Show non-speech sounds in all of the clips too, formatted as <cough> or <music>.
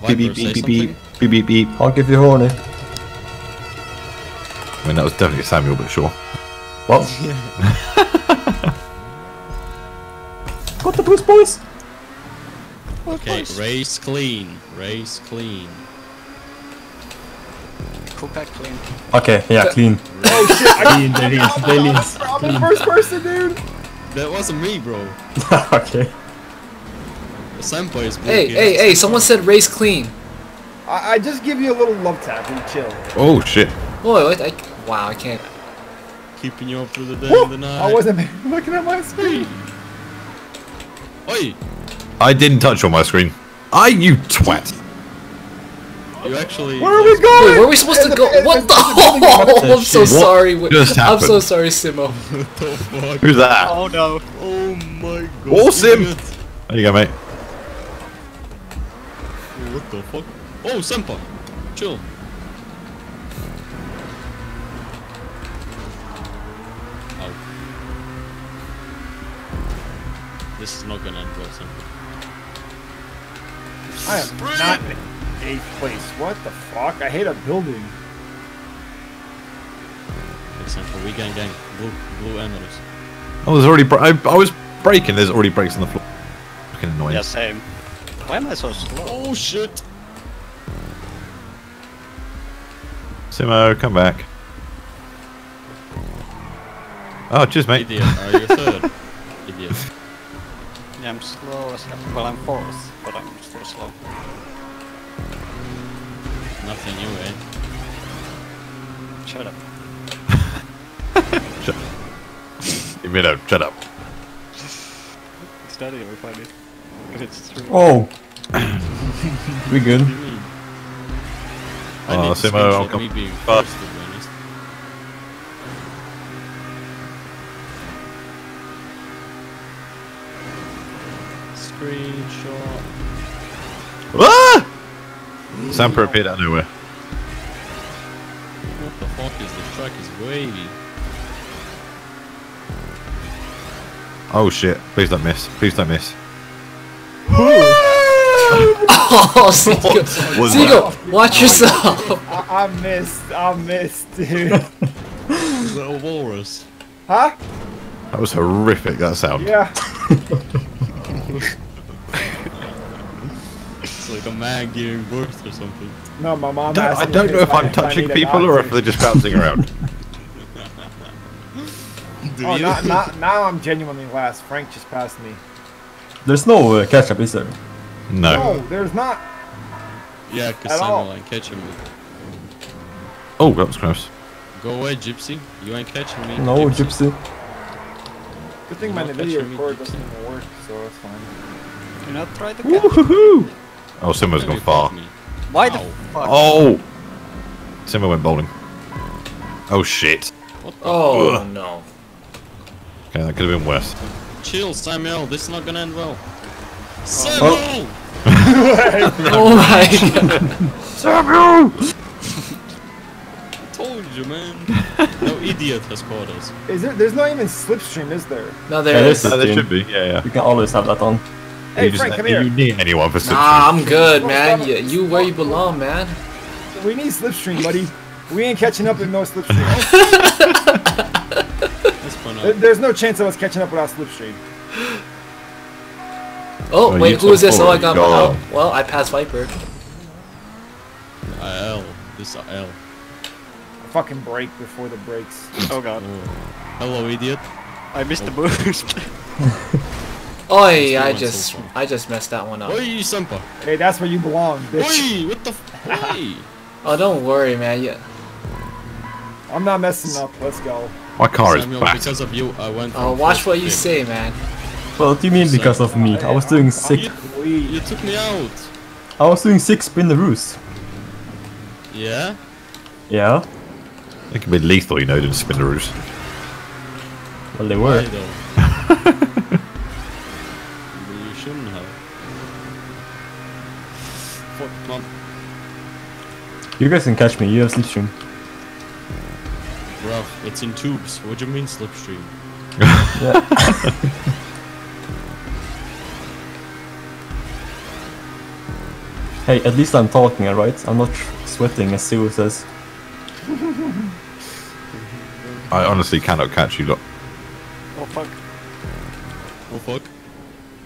Viper, beep, say beep, beep, beep, beep, beep, beep. Honk if you're horny. I mean, that was definitely Samuel, but sure. What? <laughs> <laughs> Got the boost, boys. Okay, race clean. Race clean. Cook clean. Okay, yeah, clean. <laughs> Oh shit! I Clean, Delians, Delians. I'm the first person, dude. That wasn't me, bro. okay. The senpai is Hey, hey, hey! Someone said race clean. I, I just give you a little love tap and chill. Oh, shit. Boy, what? I, wow, I can't. Keeping you up through the day Woo! and the night. I wasn't <laughs> looking at my screen. Oi! I didn't touch on my screen. I, you twat. You actually. Where are we going? Wait, where are we supposed to go? a- What the? there's <laughs> I'm so What sorry. Wait, just I'm so sorry, Simo. <laughs> What the fuck? Who's that? Oh no. Oh my god. Awesome. idiot. There you go, mate. What the fuck? Oh, senpai. Chill. Ow. This is not gonna end well, senpai. I am not in eighth place. What the fuck? I hate a building. Example, we gang gang. Blue, blue emeralds. Oh, there's already. I, I was breaking. There's already breaks on the floor. Fucking annoying. Yeah, same. Why am I so slow? Oh shit! Simo, come back. Oh, cheers, mate. Idiot, are you third? <laughs> Idiot. Yeah, I'm slow as hell. Well, I'm fourth, but I'm still slow. Nothing new, eh? Shut up. <laughs> You mean, no, shut up. It's not even funny. But it's true. Oh. we good. What do you mean? I Oh, need to Simo, I'll screenshot come me first. first, to be honest. Screenshot. Ah! Samper appeared out of nowhere. What the fuck is this track is wavy? Oh shit! Please don't miss. Please don't miss. <laughs> Oh, Seagull. was Seagull, watch yourself. I, I missed. I missed, dude. Is that a walrus? huh? That was horrific. That sound. Yeah. It's like a man giving birth or something. No, my mom. I don't, I don't know if I- I'm touching people or if they're just bouncing around. <laughs> Oh, Do Oh, you? not, not, now I'm genuinely last. Frank just passed me. There's no uh, catch up, is there? No. No, there's not. yeah, cause At all. Ain't catching me. Oh, that was close. Go away, Gypsy. You ain't catching me. No, Gypsy. Good thing my Not video catching me, record Gypsy. doesn't even work, so it's fine. Do not try to catch. Woohoo! Oh, Simo's Maybe gone fuck far. me. Why the Ow. fuck? Oh! Simo went bowling. Oh shit. What the Oh Ugh. no. Okay, that could have been worse. Chill, Samuel. This is not gonna end well. Samuel! <laughs> Oh my <laughs> god. i Told you, man. no <laughs> idiot has caught us. Is there? There's not even slipstream, is there? No, Yeah, there this is. is- Uh, there should be, yeah, yeah. You can always have that on. Hey, you just, Frank, come you here. need anyone for slipstream. Nah, Slipstream. I'm good, man. You, you where you belong, man. We need slipstream, buddy. We ain't catching up with no slipstream. Let's find There- There's no chance of us catching up without slipstream. <gasps> Oh, Oh, wait, who is this? Oh, I got my. forward. Oh, well, I passed Viper. L. This is L. Fucking break before the brakes. Oh god. Oh. Hello, idiot. I missed the oh. boost. <laughs> Oh, yeah, I went so just. I just messed that one up. Oi, Senpai. Hey, that's where you belong, bitch. Oi, what the f- <laughs> Oi. Oh, don't worry, man. Yeah. I'm not messing up. Let's go. My car is Samuel, back. because of you, I went Oh, watch what to you fifth. say, man. Well, what do you mean because of me? I was doing oh, six. You, you took me out. I was doing six spin the roos. Yeah? Yeah. It could be lethal, you know, to spin the roos. Well, they were. Well, <laughs> you shouldn't have. Fuck, man. You guys can catch me. You have slipstream. Bruv, it's in tubes. What do you mean slipstream? <laughs> Hey, at least I'm talking, alright? I'm not sweating as Sue says. I honestly cannot catch you lot. Oh fuck. Oh fuck.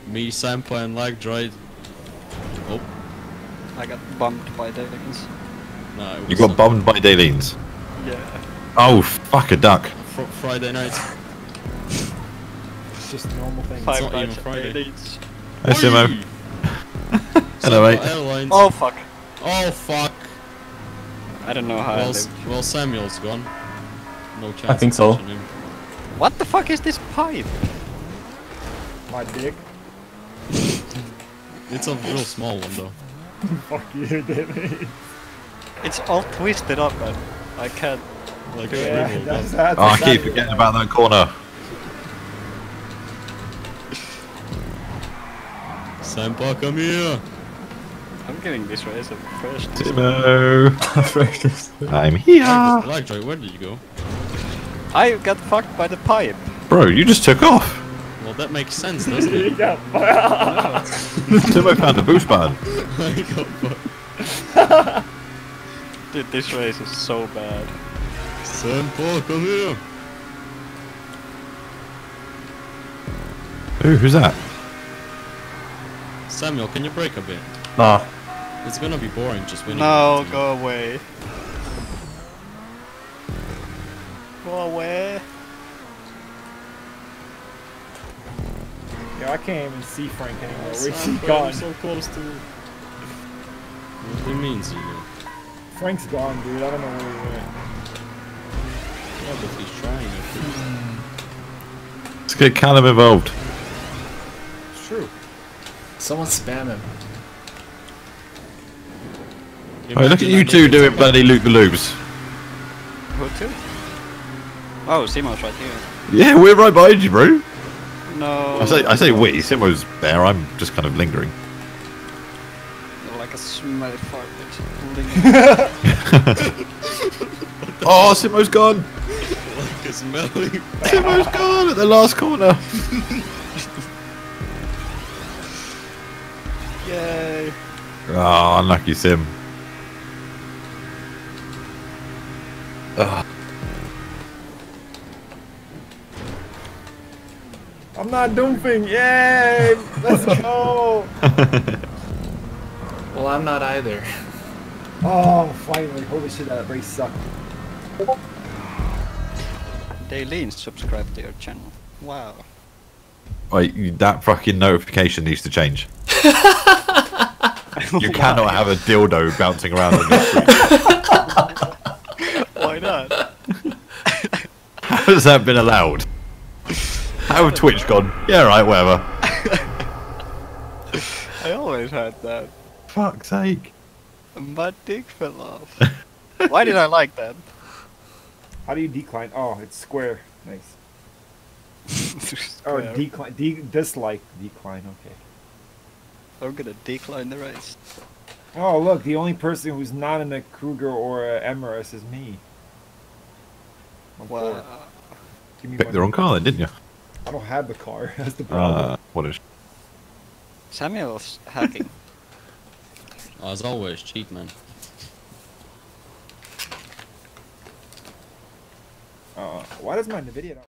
Me, Sampa, and Lag dried. Oh, I got bumped by Dalikins. no. You got not. bummed by Dalines. Yeah. Oh, fuck a duck. Fr- Friday night. It's just a normal thing. Five not even Friday. Dalikins. Hey, Simo. Hello, mate. Airlines. Oh fuck. Oh fuck. I don't know how Well, lived. S- well, Samuel's gone. No chance. I think so. him. What the fuck is this pipe? My dick. It's a real small one though. <laughs> Fuck you, David. It's all twisted up and I can't. Like Yeah, a Yeah, dribble that's, that's Oh, I keep forgetting what- about that corner. Sampa, come here. I'm getting this race at first. Simo. Freshest. I'm here. Lag, Lag where did you go? I got fucked by the pipe. Bro, you just took off. Well, that makes sense, doesn't You it? <laughs> got <laughs> Simo found the boost button. <laughs> I got fucked. Dude, this race is so bad. Sampa, come here. Ooh, who's that? Samuel, can you break a bit? Nah. It's gonna be boring just winning. No, everything. go away. Go away. Yo, I can't even see Frank anymore. Where's he gone? So close to. What do you mean, Zeno? Frank's gone, dude. I don't know where he went. Yeah, but he's trying at. Let's get Callum involved. It's true. Someone spam him. Oh, look at you two did doing Sampa- bloody loop the loops. Who to? Oh, Simo's right here. Yeah, we're right behind you, bro. No. I say, I say we. Simo's there. I'm just kind of lingering. You're like a smelly fart bitch. Oh, Simo's gone. Like a smelly. Simo's gone at the last corner. Yay. Oh, unlucky Sim. I'm not doomfing. Yay! Let's go. <laughs> Well, I'm not either. Oh, finally. Holy shit, that race sucked. Daylene subscribe to your channel. Wow. Oh, Wait, that fucking notification needs to change. <laughs> You cannot have a dildo bouncing around on your <laughs> screen. Why not? How has that been allowed? How have Twitch gone? Yeah, right, whatever. <laughs> I always had that. Fuck's sake. My dick fell off. <laughs> Why did I like that? How do you decline? Oh, it's square. Nice. <laughs> Or Square. decline. De- dislike. Decline. Okay. I'm gonna decline the race. Oh, look. The only person who's not in a Krieger or a Emerus is me. I'm Wow. poor. Give me Picked the wrong car then, didn't you? I don't have the car. <laughs> That's the problem. Uh, what is. Samuel's hacking. As always, cheat man. Uh, why does my Nvidia?